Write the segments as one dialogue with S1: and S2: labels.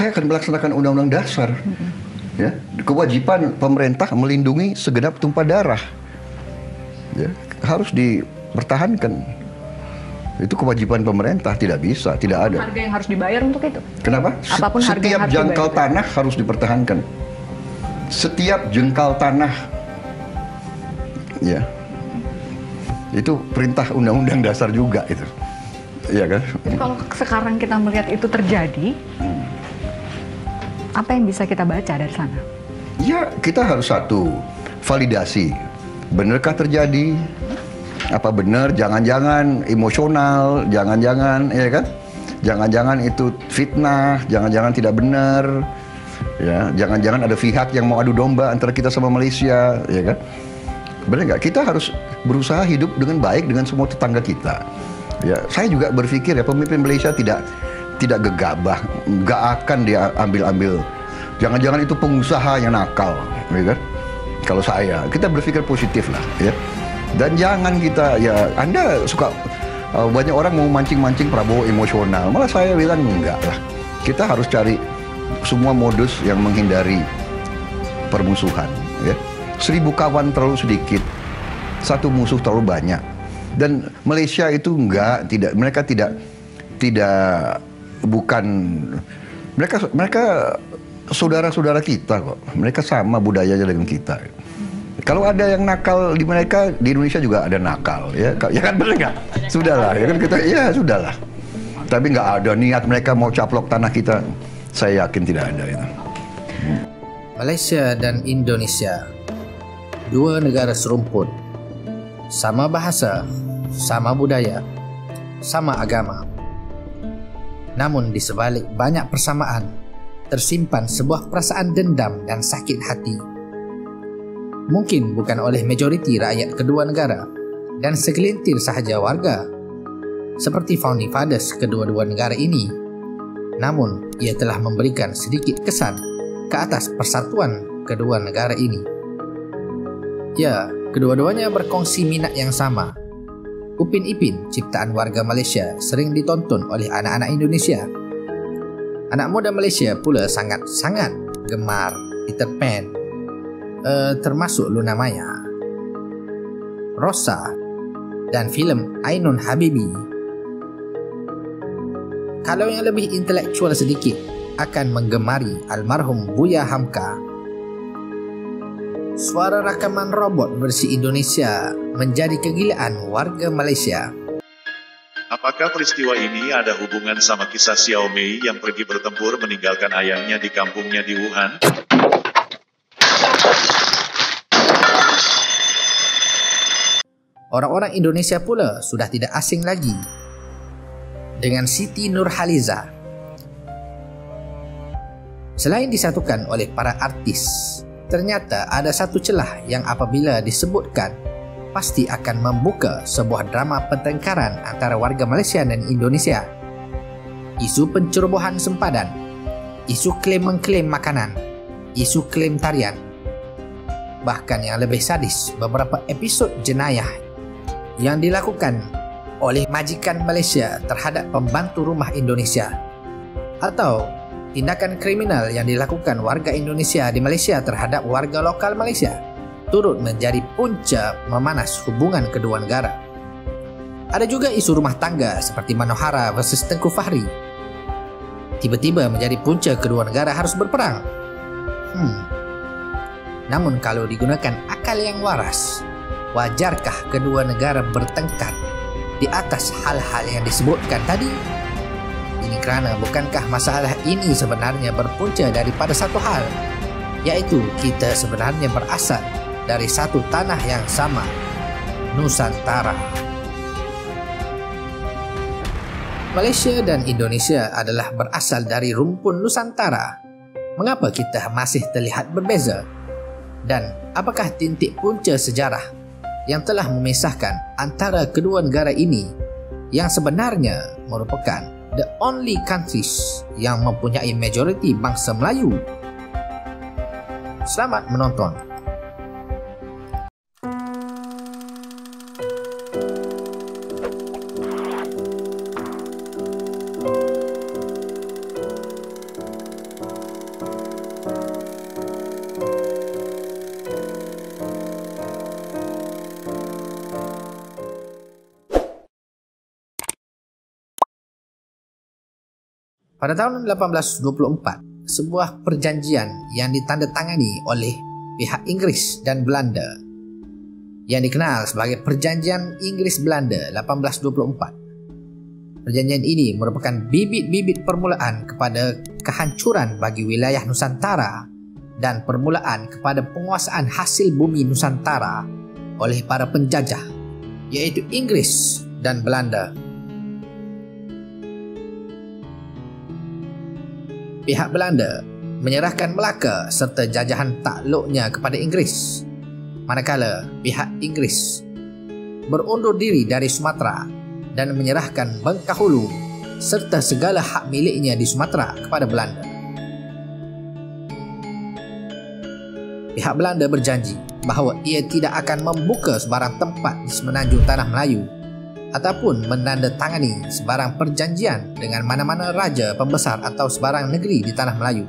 S1: saya akan melaksanakan undang-undang dasar. Ya, kewajiban pemerintah melindungi segenap tumpah darah. Ya, harus dipertahankan. Itu kewajiban pemerintah, tidak bisa, tidak ada.
S2: Harga yang harus dibayar untuk itu.
S1: Kenapa?
S2: Apa pun harga yang
S1: Setiap
S2: harus
S1: jangkal
S2: dibayar.
S1: tanah harus dipertahankan. Setiap jengkal tanah. Ya. Itu perintah undang-undang dasar juga itu. Iya kan?
S2: Jadi kalau sekarang kita melihat itu terjadi, apa yang bisa kita baca dari sana?
S1: Ya, kita harus satu validasi. Benarkah terjadi? Apa benar? Jangan-jangan emosional, jangan-jangan, ya kan? Jangan-jangan itu fitnah, jangan-jangan tidak benar. Ya, jangan-jangan ada pihak yang mau adu domba antara kita sama Malaysia, ya kan? Benar nggak? Kita harus berusaha hidup dengan baik dengan semua tetangga kita. Ya, saya juga berpikir ya pemimpin Malaysia tidak tidak gegabah, nggak akan dia ambil-ambil. Jangan-jangan itu pengusaha yang nakal, ya kan? Kalau saya, kita berpikir positif lah, ya. Dan jangan kita ya, Anda suka uh, banyak orang mau mancing-mancing Prabowo emosional, malah saya bilang enggak lah. Kita harus cari semua modus yang menghindari permusuhan, ya. Seribu kawan terlalu sedikit, satu musuh terlalu banyak. Dan Malaysia itu enggak, tidak, mereka tidak, tidak, bukan, mereka, mereka saudara-saudara kita kok. Mereka sama budayanya dengan kita. Kalau ada yang nakal di mereka, di Indonesia juga ada nakal, ya, ya kan benar nggak? Sudahlah, ya kan kita, ya sudahlah. Tapi nggak ada niat mereka mau caplok tanah kita. Saya yakin tidak ada itu.
S3: Malaysia dan Indonesia Dua negara serumpun Sama bahasa Sama budaya Sama agama Namun di sebalik banyak persamaan Tersimpan sebuah perasaan dendam dan sakit hati Mungkin bukan oleh majoriti rakyat kedua negara Dan segelintir sahaja warga Seperti founding fathers kedua-dua negara ini Namun ia telah memberikan sedikit kesan ke atas persatuan kedua negara ini. Ya, kedua-duanya berkongsi minat yang sama. Upin Ipin, ciptaan warga Malaysia, sering ditonton oleh anak-anak Indonesia. Anak muda Malaysia pula sangat-sangat gemar Peter Pan, uh, termasuk Luna Maya, Rosa, dan filem Ainun Habibi. Kalau yang lebih intelektual sedikit, akan menggemari almarhum Buya Hamka. Suara rakaman robot versi Indonesia menjadi kegilaan warga Malaysia.
S4: Apakah peristiwa ini ada hubungan sama kisah Xiaomei yang pergi bertempur meninggalkan ayahnya di kampungnya di Wuhan?
S3: Orang-orang Indonesia pula sudah tidak asing lagi dengan Siti Nurhaliza. Selain disatukan oleh para artis, ternyata ada satu celah yang apabila disebutkan pasti akan membuka sebuah drama pertengkaran antara warga Malaysia dan Indonesia. Isu pencerobohan sempadan, isu klaim mengklaim makanan, isu klaim tarian. Bahkan yang lebih sadis, beberapa episod jenayah yang dilakukan oleh majikan Malaysia terhadap pembantu rumah Indonesia atau tindakan kriminal yang dilakukan warga Indonesia di Malaysia terhadap warga lokal Malaysia turut menjadi punca memanas hubungan kedua negara. Ada juga isu rumah tangga seperti Manohara versus Tengku Fahri. Tiba-tiba menjadi punca kedua negara harus berperang. Hmm. Namun kalau digunakan akal yang waras, wajarkah kedua negara bertengkar di atas hal-hal yang disebutkan tadi? Kerana bukankah masalah ini sebenarnya berpunca daripada satu hal, yaitu kita sebenarnya berasal dari satu tanah yang sama, Nusantara. Malaysia dan Indonesia adalah berasal dari rumpun Nusantara. Mengapa kita masih terlihat berbeza? Dan apakah titik punca sejarah yang telah memisahkan antara kedua negara ini yang sebenarnya merupakan the only countries yang mempunyai majoriti bangsa Melayu? Selamat menonton. Pada tahun 1824, sebuah perjanjian yang ditandatangani oleh pihak Inggris dan Belanda yang dikenal sebagai Perjanjian Inggris-Belanda 1824. Perjanjian ini merupakan bibit-bibit permulaan kepada kehancuran bagi wilayah Nusantara dan permulaan kepada penguasaan hasil bumi Nusantara oleh para penjajah iaitu Inggris dan Belanda. Pihak Belanda menyerahkan Melaka serta jajahan takluknya kepada Inggris. Manakala pihak Inggris berundur diri dari Sumatera dan menyerahkan Bengkahulu serta segala hak miliknya di Sumatera kepada Belanda. Pihak Belanda berjanji bahawa ia tidak akan membuka sebarang tempat di semenanjung Tanah Melayu ataupun menandatangani sebarang perjanjian dengan mana-mana raja pembesar atau sebarang negeri di Tanah Melayu.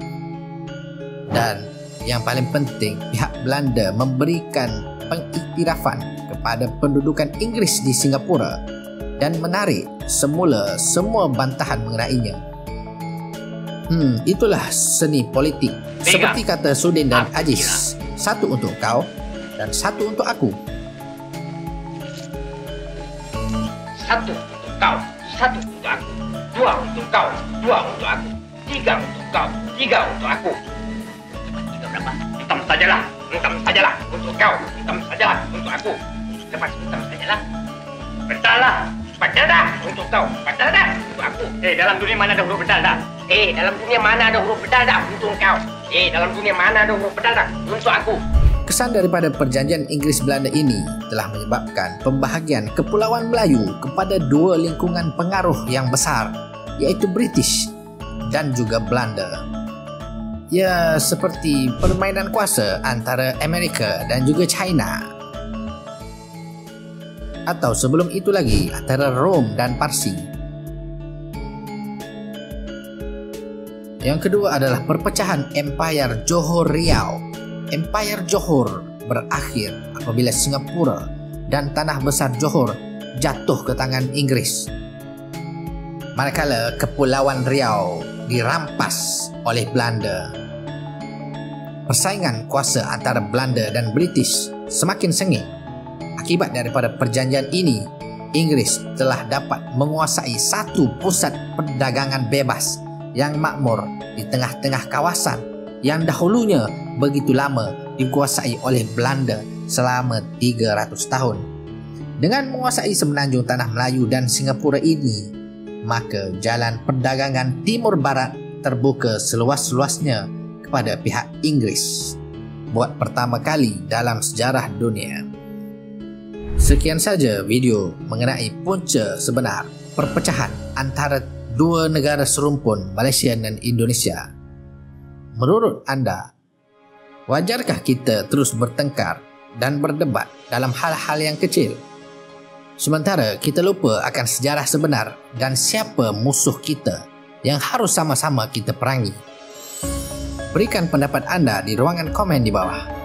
S3: Dan yang paling penting, pihak Belanda memberikan pengiktirafan kepada pendudukan Inggeris di Singapura dan menarik semula semua bantahan mengenainya. Hmm, itulah seni politik. Seperti kata Sudin dan Ajis, satu untuk kau dan satu untuk aku.
S5: Satu untuk kau, satu untuk aku. Dua untuk kau, dua untuk aku. Tiga untuk kau, tiga untuk aku. Tiga berapa? Hitam sajalah, hitam sajalah untuk kau, hitam sajalah untuk aku. Lepas hitam sajalah. Betul lah. Betul dah untuk kau. Betul dah untuk aku. Eh, dalam dunia mana ada huruf betul dah? Eh, dalam dunia mana ada huruf betul dah untuk kau? Eh, dalam dunia mana ada huruf betul dah untuk aku?
S3: Kesan daripada perjanjian Inggris Belanda ini telah menyebabkan pembahagian Kepulauan Melayu kepada dua lingkungan pengaruh yang besar iaitu British dan juga Belanda. Ya, seperti permainan kuasa antara Amerika dan juga China. Atau sebelum itu lagi antara Rom dan Parsi. Yang kedua adalah perpecahan Empire Johor Riau Empire Johor berakhir apabila Singapura dan tanah besar Johor jatuh ke tangan Inggris. Manakala Kepulauan Riau dirampas oleh Belanda. Persaingan kuasa antara Belanda dan British semakin sengit. Akibat daripada perjanjian ini, Inggris telah dapat menguasai satu pusat perdagangan bebas yang makmur di tengah-tengah kawasan yang dahulunya begitu lama dikuasai oleh Belanda selama 300 tahun. Dengan menguasai semenanjung tanah Melayu dan Singapura ini, maka jalan perdagangan timur barat terbuka seluas-luasnya kepada pihak Inggris buat pertama kali dalam sejarah dunia. Sekian saja video mengenai punca sebenar perpecahan antara dua negara serumpun Malaysia dan Indonesia. Menurut anda, wajarkah kita terus bertengkar dan berdebat dalam hal-hal yang kecil? Sementara kita lupa akan sejarah sebenar dan siapa musuh kita yang harus sama-sama kita perangi. Berikan pendapat anda di ruangan komen di bawah.